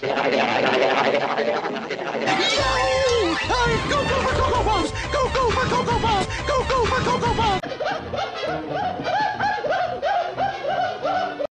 Go, go for Cocoa Puffs! Go, go for Cocoa Puffs! Go, go for Cocoa Puffs!